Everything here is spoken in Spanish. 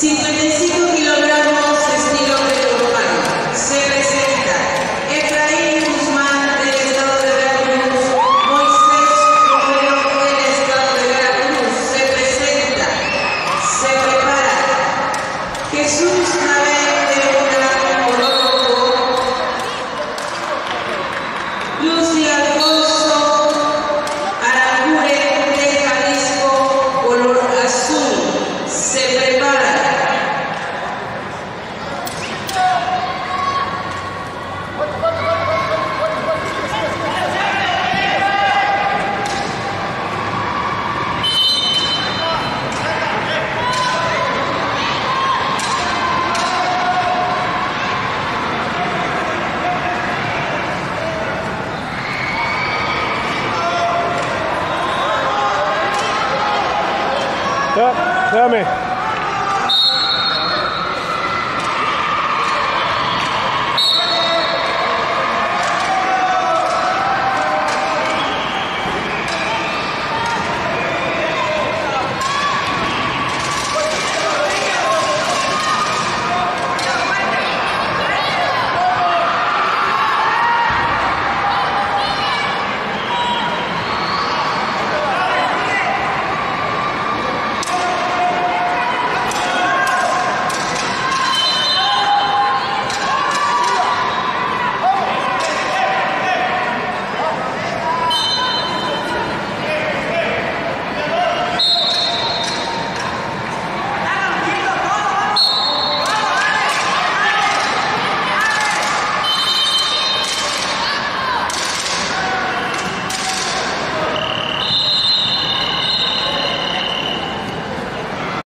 55 kilogramos estilo peruano. Se presenta Efraín Guzmán del Estado de Veracruz. Moisés Romero del Estado de Veracruz. Se presenta. Se prepara. Jesús Javier de Veracruz. Lucia. Espérame.